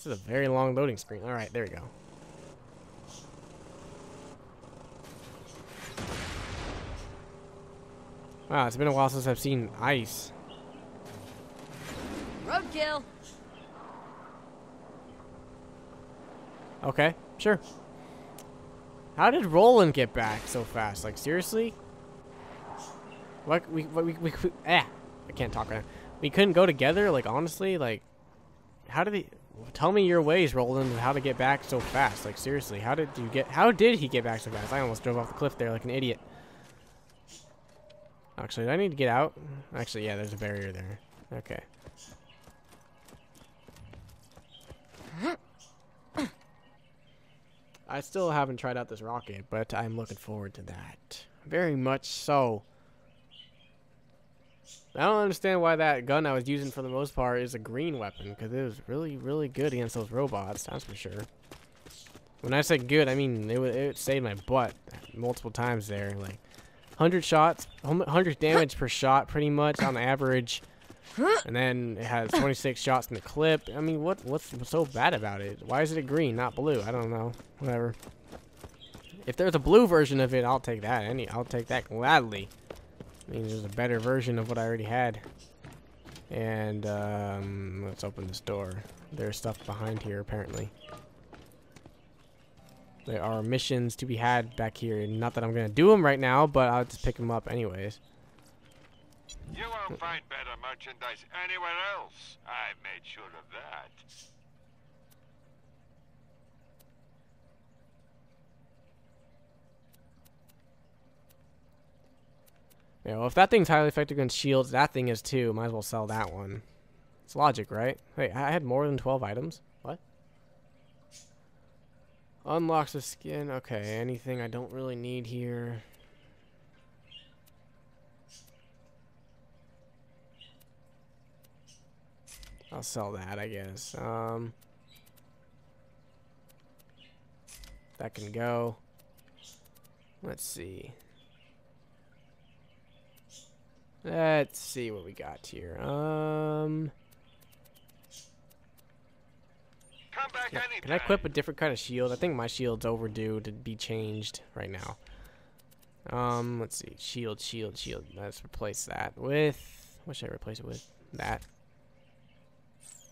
This is a very long loading screen. All right, there we go. Wow, it's been a while since I've seen ice. Roadkill. Okay, sure. How did Roland get back so fast? Like, seriously? What, we, what, we, we, we, ah, I can't talk right now. We couldn't go together? Like, honestly? Like, how did he, tell me your ways, Roland, how to get back so fast. Like, seriously, how did you get, how did he get back so fast? I almost drove off the cliff there like an idiot. Actually, I need to get out? Actually, yeah, there's a barrier there. Okay. I still haven't tried out this rocket, but I'm looking forward to that. Very much so. I don't understand why that gun I was using for the most part is a green weapon, because it was really, really good against those robots, that's for sure. When I say good, I mean it, it saved my butt multiple times there. Like, 100 shots, 100 damage per shot pretty much on average. And then it has 26 shots in the clip. I mean, what what's so bad about it? Why is it a green, not blue? I don't know. Whatever. If there's a blue version of it, I'll take that. Any, I'll take that gladly. I mean, there's a better version of what I already had. And um, let's open this door. There's stuff behind here, apparently. There are missions to be had back here. Not that I'm going to do them right now, but I'll just pick them up anyways. You won't find better merchandise anywhere else. I've made sure of that. Yeah, well, if that thing's highly effective against shields, that thing is too. Might as well sell that one. It's logic, right? Wait, I had more than 12 items? What? Unlocks the skin. Okay, anything I don't really need here. I'll sell that, I guess. Um, that can go. Let's see. Let's see what we got here. Um, yeah, can I equip a different kind of shield? I think my shield's overdue to be changed right now. Um, let's see. Shield, shield, shield. Let's replace that with... What should I replace it with? That.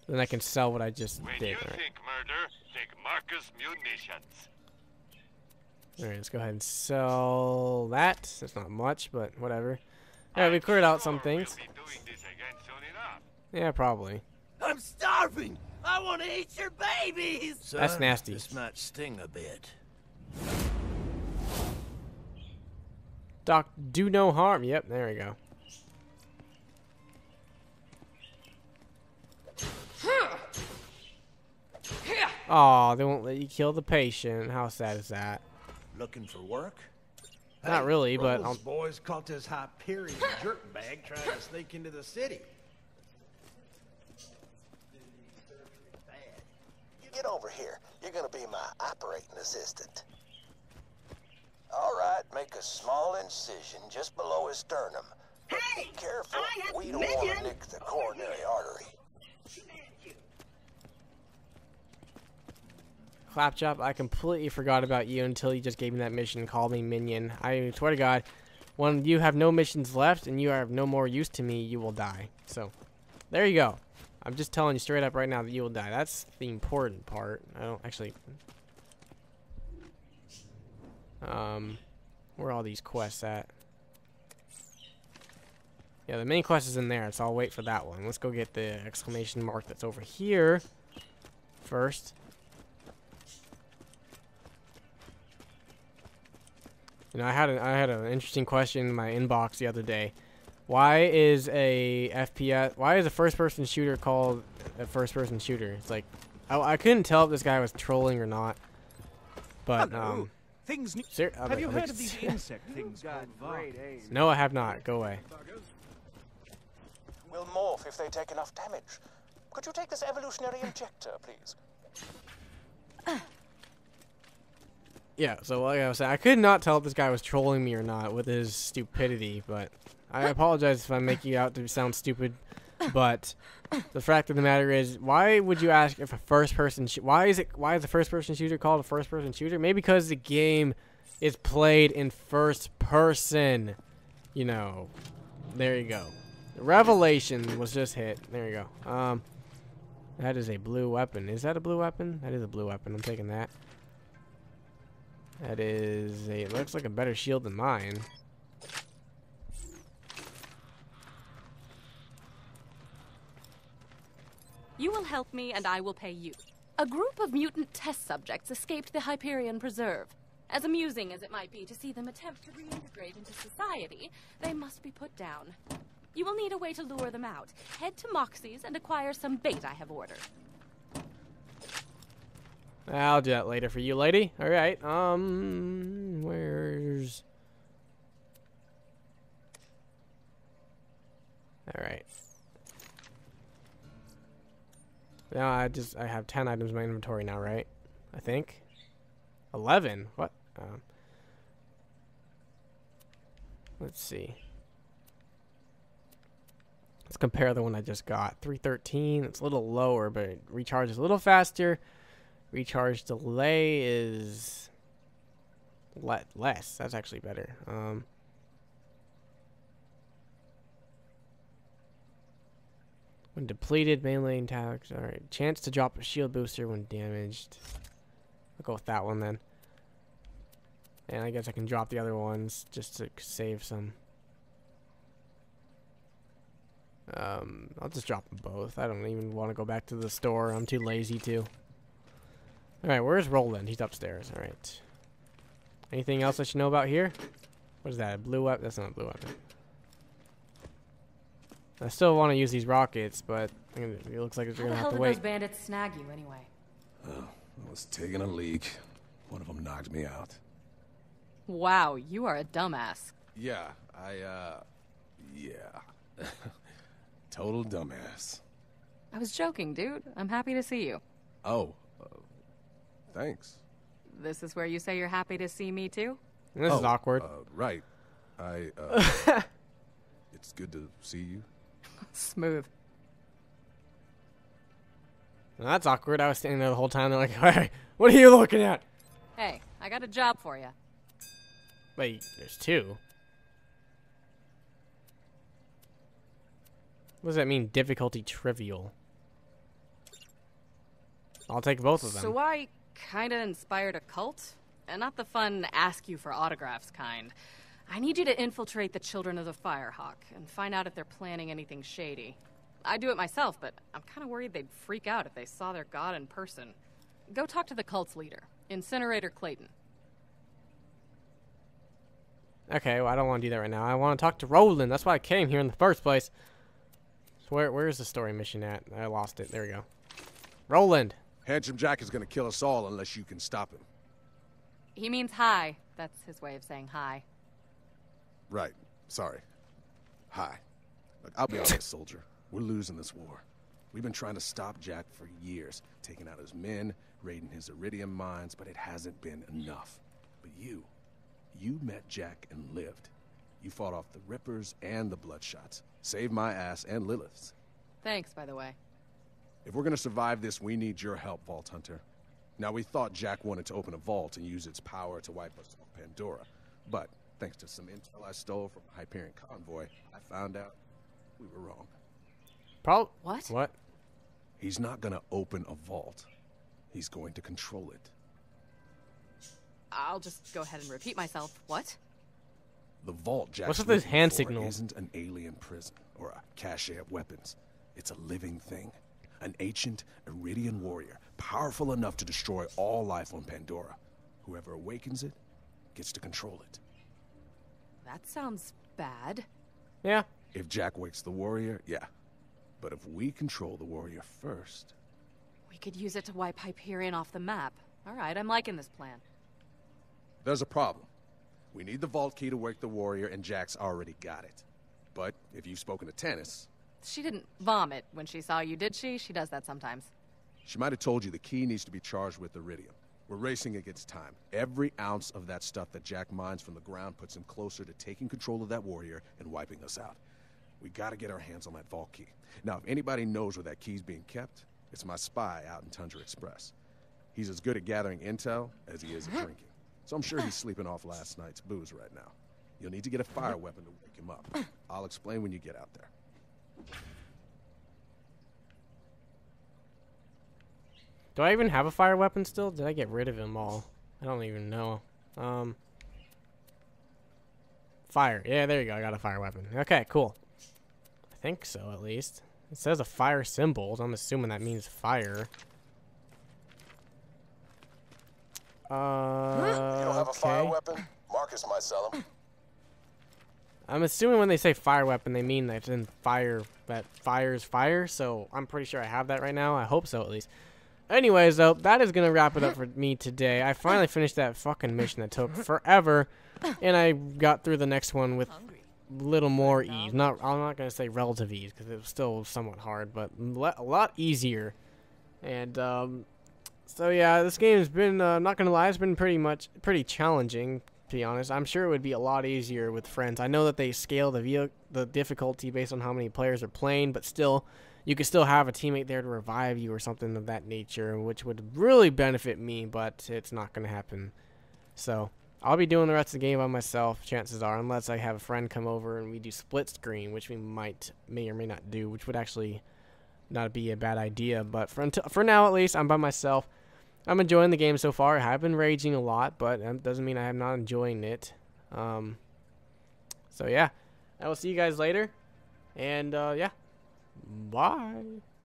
Then I can sell what I just when did. right. think murder, think Marcus Munitions. All right, let's go ahead and sell that. That's not much, but whatever. Yeah, we cleared out some things. We'll be doing this again soon enough. Yeah, probably. I'm starving. I want to eat your babies. That's nasty. This might sting a bit. Doc, do no harm. Yep, there we go. Oh, they won't let you kill the patient. How sad is that? Looking for work? Not really, but Those I'll, boys caught this Hyperion jerkbag trying to sneak into the city. You get over here. You're gonna be my operating assistant. All right, make a small incision just below his sternum. Hey, be careful. I have We don't want million. to nick the coronary artery. Claptrap, I completely forgot about you until you just gave me that mission and called me minion. I swear to God, when you have no missions left and you have no more use to me, you will die. So, there you go. I'm just telling you straight up right now that you will die. That's the important part. I don't actually... Um, where are all these quests at? Yeah, the main quest is in there, so I'll wait for that one. Let's go get the exclamation mark that's over here first. You know, I had a, I had an interesting question in my inbox the other day. Why is a FPS? Why is a first-person shooter called a first-person shooter? It's like I, I couldn't tell if this guy was trolling or not. But um, Things new. ser- I'm Have like- you I'm heard like, of these insect things? No, I have not. Go away. We'll morph if they take enough damage. Could you take this evolutionary injector, please? Yeah, so like I was saying, I could not tell if this guy was trolling me or not with his stupidity, but I apologize if I make you out to sound stupid. But the fact of the matter is, why would you ask if a first-person? Why is it? Why is a first-person shooter called a first-person shooter? Maybe because the game is played in first person. You know, there you go. Revelation was just hit. There you go. Um, that is a blue weapon. Is that a blue weapon? That is a blue weapon. I'm taking that. That is a. It looks like a better shield than mine. You will help me, and I will pay you. A group of mutant test subjects escaped the Hyperion Preserve. As amusing as it might be to see them attempt to reintegrate into society, they must be put down. You will need a way to lure them out. Head to Moxxi's and acquire some bait I have ordered. I'll do that later for you, lady. All right. Um, where's? All right. Now I just I have ten items in my inventory now, right? I think. Eleven. What? Um, let's see. Let's compare the one I just got. 313. It's a little lower, but it recharges a little faster. Recharge delay is le less. That's actually better. Um, when depleted, melee attacks. Alright. Chance to drop a shield booster when damaged. I'll go with that one then. And I guess I can drop the other ones just to save some. Um, I'll just drop them both. I don't even want to go back to the store. I'm too lazy to. Alright, where's Roland? He's upstairs. Alright. Anything else I should know about here? What is that? A blue weapon? That's not a blue weapon. I still want to use these rockets, but it looks like we're How going the to hell have to did wait. those bandits snag you anyway? Oh, I was taking a leak. One of them knocked me out. Wow, you are a dumbass. Yeah, I, uh, yeah. Total dumbass. I was joking, dude. I'm happy to see you. Oh, thanks. This is where you say you're happy to see me too? This is Oh, awkward. Uh, right. I, uh, it's good to see you. Smooth. Well, that's awkward. I was standing there the whole time. They're like, hey, what are you looking at? Hey, I got a job for you. Wait, there's two. What does that mean? Difficulty trivial. I'll take both of them. So I kinda inspired a cult? And not the fun ask you for autographs kind. I need you to infiltrate the Children of the Firehawk and find out if they're planning anything shady. I do it myself, but I'm kinda worried they'd freak out if they saw their god in person. Go talk to the cult's leader, Incinerator Clayton. Okay, well, I don't want to do that right now. I want to talk to Roland. That's why I came here in the first place. So where, where's the story mission at? I lost it. There we go. Roland. Handsome Jack is gonna kill us all unless you can stop him. He means hi. That's his way of saying hi. Right. Sorry. Hi. Look, I'll be honest, soldier. We're losing this war. We've been trying to stop Jack for years, taking out his men, raiding his Eridium mines, but it hasn't been enough. But you, you met Jack and lived. You fought off the Rippers and the Bloodshots, saved my ass and Lilith's. Thanks, by the way. If we're gonna survive this, we need your help, Vault Hunter. Now, we thought Jack wanted to open a vault and use its power to wipe us off Pandora. But, thanks to some intel I stole from a Hyperion convoy, I found out we were wrong. Pro- What? What? He's not gonna open a vault. He's going to control it. I'll just go ahead and repeat myself. What? The vault Jack's What's with this looking hand for signal? isn't an alien prison or a cache of weapons. It's a living thing. An ancient Eridian warrior, powerful enough to destroy all life on Pandora. Whoever awakens it gets to control it. That sounds bad. Yeah. If Jack wakes the warrior, yeah. But if we control the warrior first, We could use it to wipe Hyperion off the map. All right, I'm liking this plan. there's a problem. We need the vault key to wake the warrior, and Jack's already got it. But if you've spoken to Tannis, She didn't vomit when she saw you, did she? She does that sometimes. She might have told you the key needs to be charged with Eridium. We're racing against time. Every ounce of that stuff that Jack mines from the ground puts him closer to taking control of that warrior and wiping us out. We gotta get our hands on that vault key. Now, if anybody knows where that key's being kept, it's my spy out in Tundra Express. He's as good at gathering intel as he is at drinking. So I'm sure he's sleeping off last night's booze right now. You'll need to get a fire weapon to wake him up. I'll explain when you get out there. Do I even have a fire weapon still? Did I get rid of them all? I don't even know. Um, fire. Yeah, there you go. I got a fire weapon. Okay, cool. I think so, at least. It says a fire symbol, so I'm assuming that means fire. Uh, You don't have a fire okay. weapon? Marcus might sell them. I'm assuming when they say fire weapon, they mean that it's in fire, that fires fire, so I'm pretty sure I have that right now. I hope so, at least. Anyways, though, that is going to wrap it up for me today. I finally finished that fucking mission that took forever, and I got through the next one with little more ease. Not, I'm not going to say relative ease, because it was still somewhat hard, but a lot easier. And, um, so yeah, this game has been, uh, not going to lie, it's been pretty much, pretty challenging, to be honest. I'm sure it would be a lot easier with friends. I know that they scale the the difficulty based on how many players are playing, but still, you could still have a teammate there to revive you or something of that nature, which would really benefit me, but it's not going to happen. So, I'll be doing the rest of the game by myself, chances are, unless I have a friend come over and we do split screen, which we might, may or may not do, which would actually not be a bad idea. But for, for now, at least, I'm by myself. I'm enjoying the game so far. I have been raging a lot, but that doesn't mean I am not enjoying it. Um, so yeah, I will see you guys later, and uh, yeah, bye.